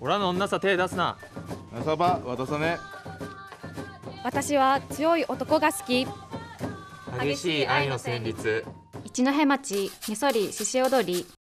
おらの女さ手出すな。なさば渡さね。私は強い男が好き。激しい愛の旋律。一戸町みそり獅子踊り。